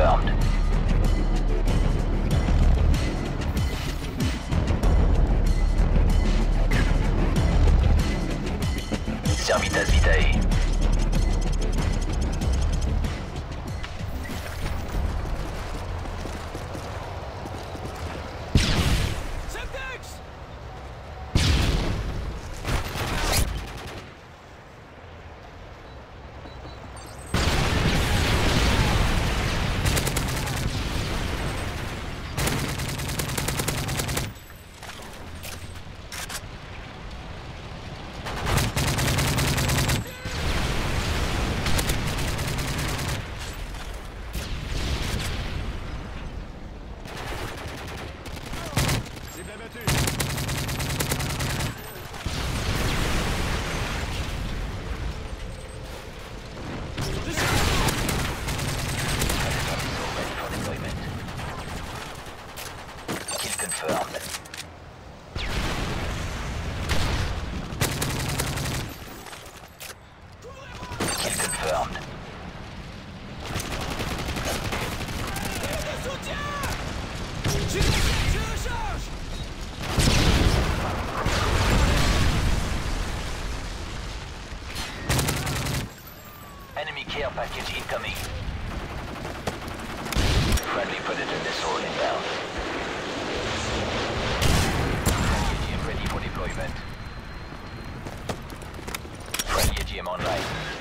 confirmed. Servitas Vitae. Ready for deployment. Kill confirmed. Kill confirmed. Enemy care package incoming. Friendly Predator missile inbound. Friendly GM ready for deployment. Friendly GM online.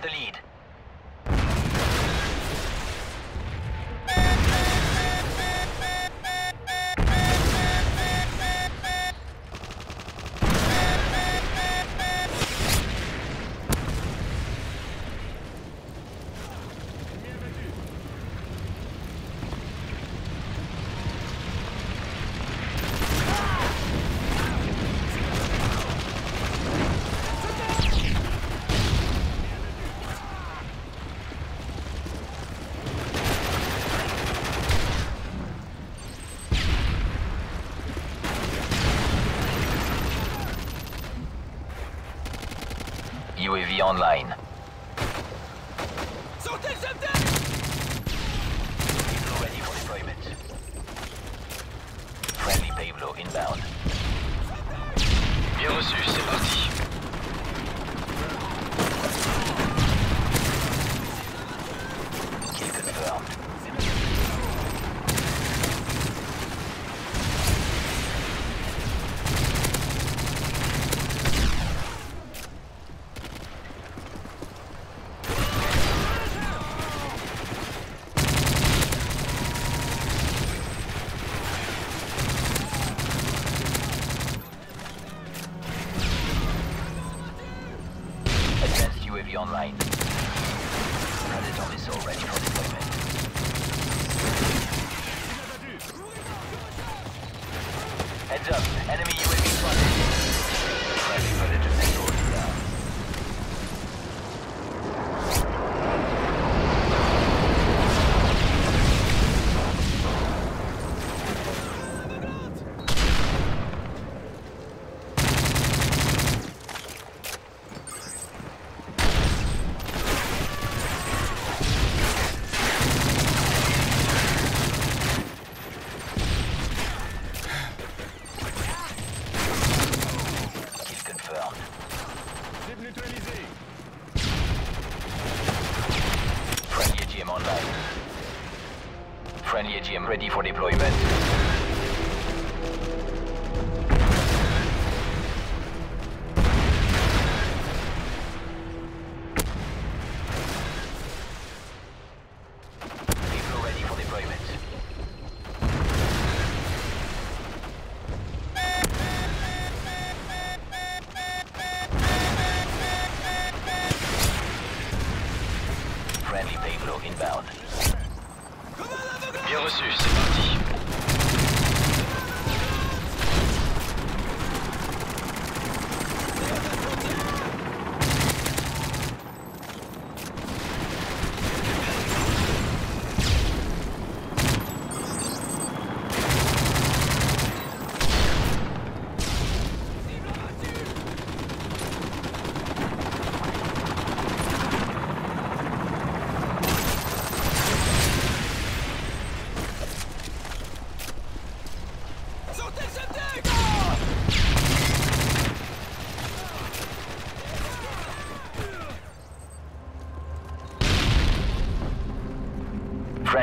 The lead. UAV online. Pavelow ready for deployment. Friendly Pavelow inbound. Bien reçu, c'est parti. Kill confirmed. Advanced UAV online. Predator missile ready for deployment. Heads up, enemy UAV spotted. Friendly Predator missile inbound. Kill confirmed. Friendly AGM online. AGM ready for deployment. Friendly Pavelow inbound. Bien reçu, c'est parti.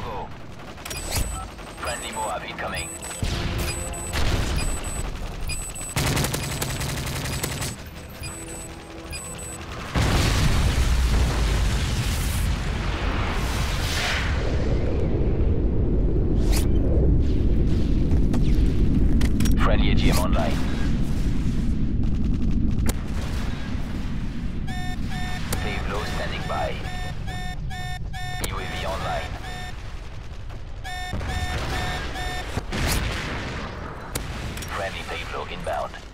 go. Friendly MOAB incoming. Friendly AGM online. Log inbound.